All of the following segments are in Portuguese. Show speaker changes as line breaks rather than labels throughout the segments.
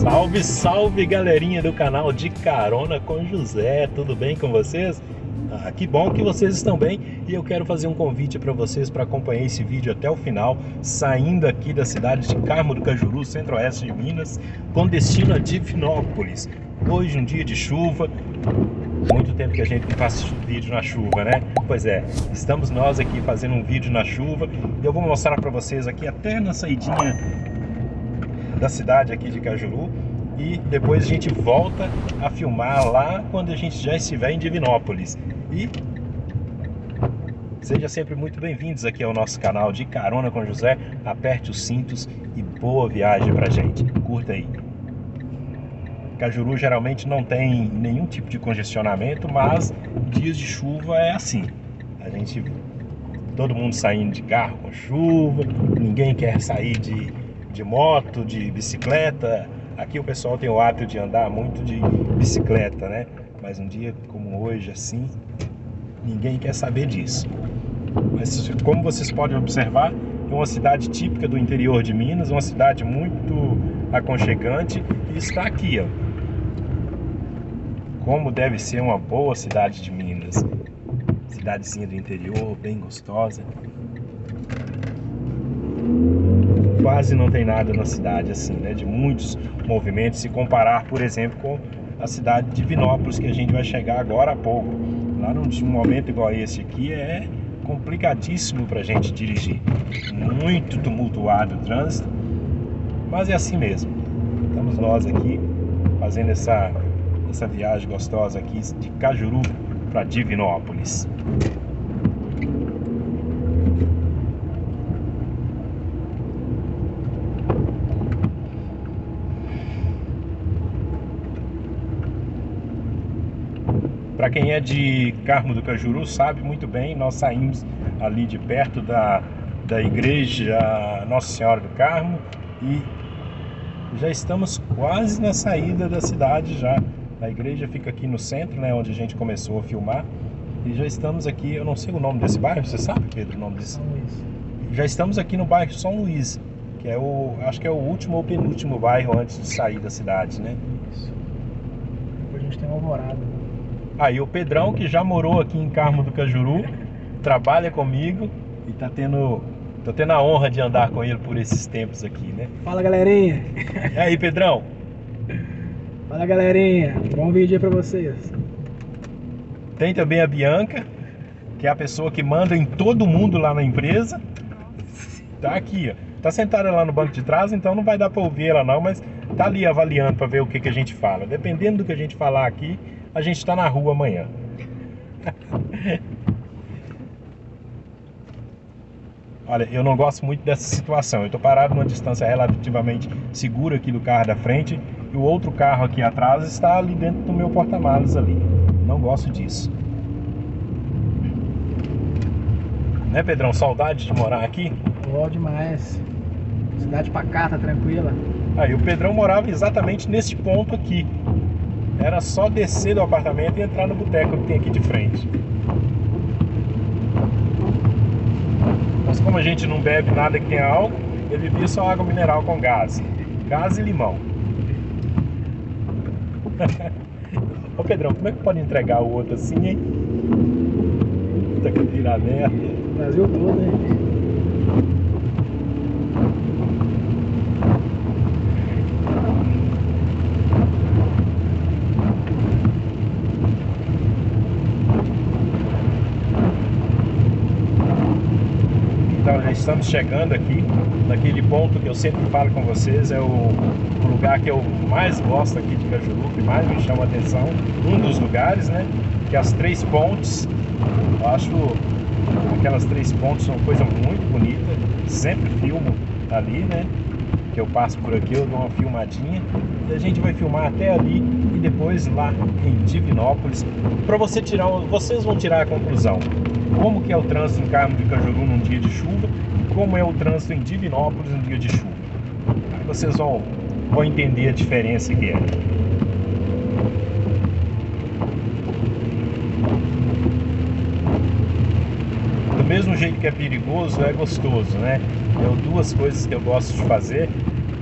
Salve, salve galerinha do canal de Carona com José, tudo bem com vocês? Ah, que bom que vocês estão bem e eu quero fazer um convite para vocês para acompanhar esse vídeo até o final, saindo aqui da cidade de Carmo do Cajuru, centro-oeste de Minas, com destino a Divinópolis. Hoje um dia de chuva, muito tempo que a gente não faz vídeo na chuva, né? Pois é, estamos nós aqui fazendo um vídeo na chuva e eu vou mostrar para vocês aqui até na saidinha da cidade aqui de Cajuru e depois a gente volta a filmar lá quando a gente já estiver em Divinópolis. E seja sempre muito bem-vindos aqui ao nosso canal de Carona com José. Aperte os cintos e boa viagem pra gente. Curta aí. Cajuru geralmente não tem nenhum tipo de congestionamento, mas dias de chuva é assim. A gente todo mundo saindo de carro com chuva, ninguém quer sair de de moto, de bicicleta. Aqui o pessoal tem o hábito de andar muito de bicicleta, né? Mas um dia como hoje, assim, ninguém quer saber disso. Mas como vocês podem observar, é uma cidade típica do interior de Minas, uma cidade muito aconchegante e está aqui, ó. Como deve ser uma boa cidade de Minas. Cidadezinha do interior, bem gostosa quase não tem nada na cidade assim, né? De muitos movimentos, se comparar, por exemplo, com a cidade de Vinópolis, que a gente vai chegar agora há pouco. Lá num momento igual esse aqui é complicadíssimo para a gente dirigir. Muito tumultuado o trânsito, mas é assim mesmo. Estamos nós aqui fazendo essa, essa viagem gostosa aqui de Cajuru para Divinópolis. Para quem é de Carmo do Cajuru sabe muito bem, nós saímos ali de perto da, da igreja Nossa Senhora do Carmo e já estamos quase na saída da cidade já. A igreja fica aqui no centro, né, onde a gente começou a filmar. E já estamos aqui, eu não sei o nome desse bairro, você sabe, Pedro, o nome desse? São Luís. Já estamos aqui no bairro São Luís, que é o, acho que é o último ou penúltimo bairro antes de sair da cidade, né? Isso.
Depois a gente tem uma Alvorada.
Aí o Pedrão, que já morou aqui em Carmo do Cajuru, trabalha comigo e tá tendo, tô tendo a honra de andar com ele por esses tempos aqui, né?
Fala galerinha!
E aí, Pedrão?
Fala galerinha, bom vídeo aí pra vocês.
Tem também a Bianca, que é a pessoa que manda em todo mundo lá na empresa. Tá aqui, ó. Tá sentada lá no banco de trás, então não vai dar pra ouvir ela não, mas tá ali avaliando pra ver o que, que a gente fala. Dependendo do que a gente falar aqui, a gente está na rua amanhã. Olha, eu não gosto muito dessa situação. Eu estou parado numa distância relativamente segura aqui do carro da frente e o outro carro aqui atrás está ali dentro do meu porta-malas ali. Não gosto disso. Né, Pedrão? Saudade de morar aqui?
Boa demais. Cidade pacata, tranquila.
Aí, o Pedrão morava exatamente nesse ponto aqui. Era só descer do apartamento e entrar no boteco que tem aqui de frente. Mas como a gente não bebe nada que tenha álcool, eu bebia só água mineral com gás. Gás e limão. Ô Pedrão, como é que pode entregar o outro assim, hein? Puta que tira merda.
Brasil todo, hein?
Estamos chegando aqui naquele ponto que eu sempre falo com vocês, é o, o, lugar que eu mais gosto aqui de Cajuru, que mais me chama a atenção, um dos lugares, né? Que é as três pontes, eu acho aquelas três pontes são coisa muito bonita, sempre filmo ali, né? Que eu passo por aqui, eu dou uma filmadinha e a gente vai filmar até ali e depois lá em Divinópolis, para você tirar, vocês vão tirar a conclusão como que é o trânsito em Carmo de Cajuru num dia de chuva como é o trânsito em Divinópolis num dia de chuva. Aí vocês vão, vão entender a diferença que é. Do mesmo jeito que é perigoso, é gostoso, né? Eu, duas coisas que eu gosto de fazer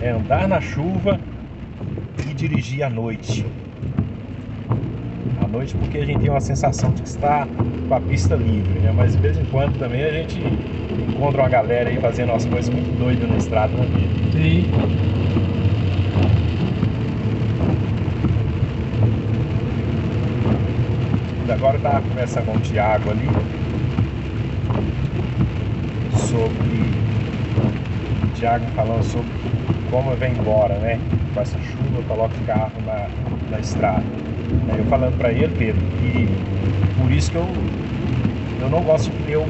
é andar na chuva dirigir à noite. Noite porque a gente tem uma sensação de que está com a pista livre, né? Mas de vez em quando também a gente encontra uma galera aí fazendo umas coisas muito doidas na estrada, né, Pedro?
Sim.
Agora tava conversando com o Thiago ali sobre. O Thiago falando sobre como vem embora, né? Com essa chuva, coloca o carro na, na estrada. Aí eu falando pra ele, Pedro, que por isso que eu, eu não gosto de pneu.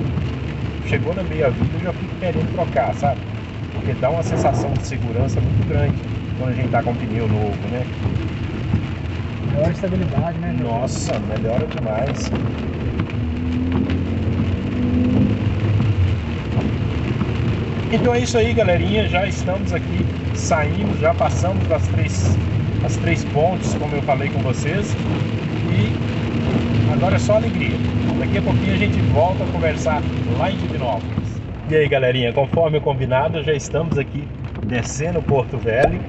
Chegou na meia vida, eu já fico querendo trocar, sabe? Porque dá uma sensação de segurança muito grande quando a gente tá com pneu novo, né?
Melhor estabilidade, né?
Nossa, melhora demais. Então é isso aí, galerinha. Já estamos aqui saindo, já passamos das três, as três pontes, como eu falei com vocês. E agora é só alegria. Daqui a pouquinho a gente volta a conversar lá em Divinópolis. E aí, galerinha, conforme combinado, já estamos aqui descendo o Porto Velho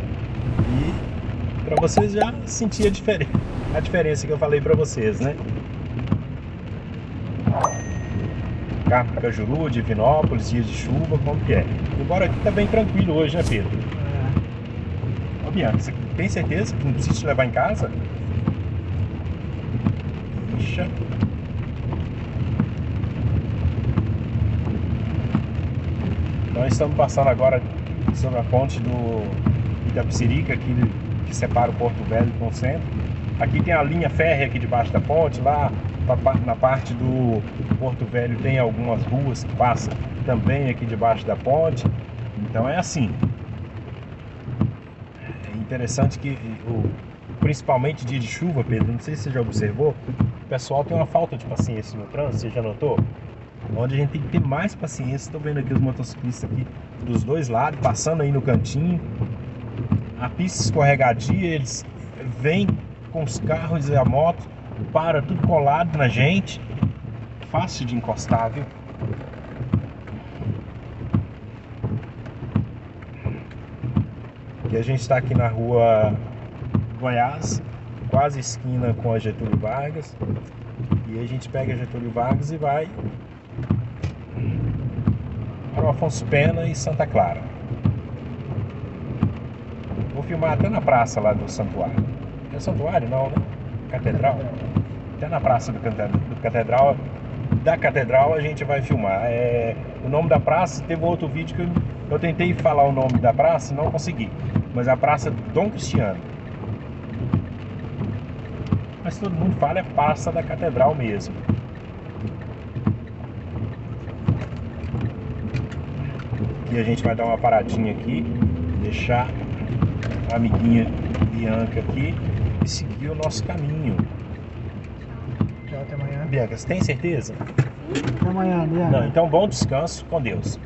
e para vocês já sentir a, diferen a diferença que eu falei para vocês, né? Carmo Cajuru, Divinópolis, dias de chuva, como que é? Embora aqui tá bem tranquilo hoje, né, Pedro?
É.
Ô, Bianca, você tem certeza que não precisa te levar em casa? Ixi. Nós estamos passando agora sobre a ponte do Itapicirica, aqui, que separa o Porto Velho com o centro. Aqui tem a linha férrea aqui debaixo da ponte, lá na parte do Porto Velho tem algumas ruas que passam também aqui debaixo da ponte. Então é assim. Interessante que o, principalmente dia de chuva, Pedro, não sei se você já observou, o pessoal tem uma falta de paciência no trânsito, você já notou? Onde a gente tem que ter mais paciência. Estou vendo aqui os motociclistas aqui dos dois lados, passando aí no cantinho. A pista escorregadia, eles vêm com os carros e a moto, para tudo colado na gente. Fácil de encostar, viu? E a gente está aqui na rua Goiás, quase esquina com a Getúlio Vargas. E a gente pega a Getúlio Vargas e vai para o Afonso Pena e Santa Clara. Vou filmar até na praça lá do santuário. É santuário não, né? Catedral. Até na praça do, do Catedral. Da Catedral a gente vai filmar. É, o nome da praça, teve outro vídeo que eu, eu tentei falar o nome da praça não consegui. Mas a praça Dom Cristiano. Mas todo mundo fala é praça da Catedral mesmo. E a gente vai dar uma paradinha aqui, deixar a amiguinha Bianca aqui e seguir o nosso caminho.
Tchau, até amanhã.
Bianca, você tem certeza?
Até amanhã, Bianca.
Não, então bom descanso com Deus.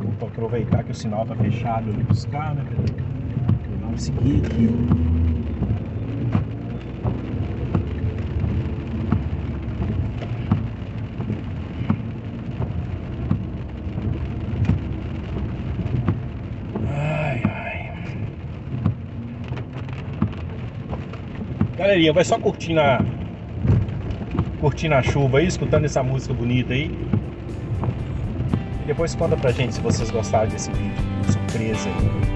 Vou aproveitar que o sinal tá fechado ali buscar, né? Vamos seguir aqui. Ai. Galerinha, vai só curtindo a curtindo a chuva aí, escutando essa música bonita aí. Depois conta pra gente se vocês gostaram desse vídeo. Surpresa aí.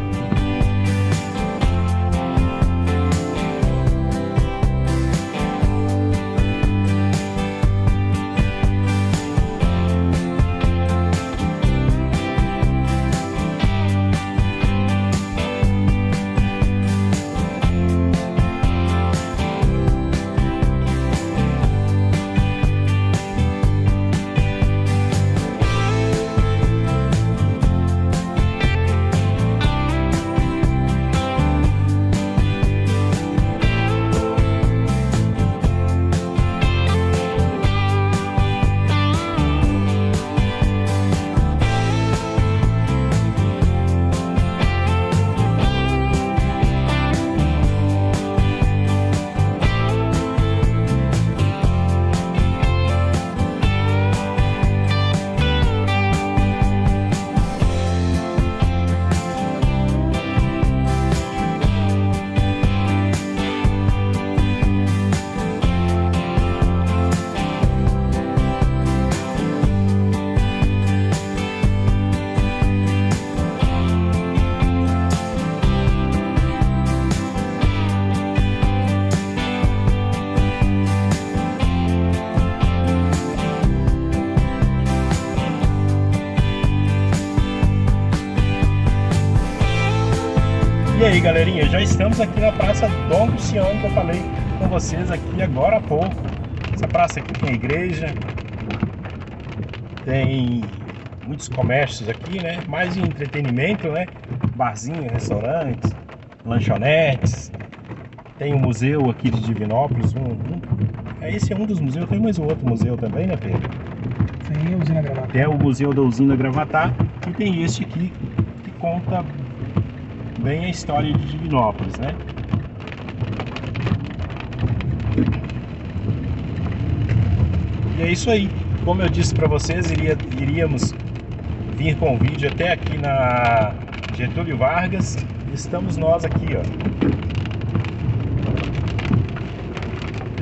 Galerinha, já estamos aqui na Praça Dom Luciano, que eu falei com vocês aqui agora há pouco. Essa praça aqui tem igreja, tem muitos comércios aqui, né? Mais de entretenimento, né? Barzinhos, restaurantes, lanchonetes. Tem o um museu aqui de Divinópolis. Um, um, é, esse é um dos museus, tem mais um outro museu também, né, Pedro?
Tem a usina Gravatar.
Tem o museu da usina Gravatar e tem este aqui que conta bem a história de Divinópolis, né? E é isso aí. Como eu disse para vocês, iria, iríamos vir com o vídeo até aqui na Getúlio Vargas. Estamos nós aqui, ó.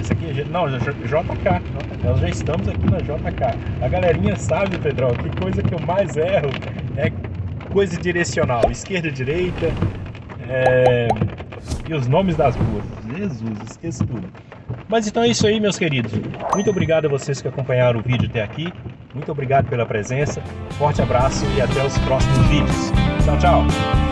Esse aqui é não, JK. Nós já estamos aqui na JK. A galerinha sabe, Pedrão, que coisa que eu mais erro é coisa direcional, esquerda, direita, é... e os nomes das ruas. Jesus, esqueço tudo. Mas então é isso aí, meus queridos. Muito obrigado a vocês que acompanharam o vídeo até aqui. Muito obrigado pela presença. Forte abraço e até os próximos vídeos. Tchau, tchau.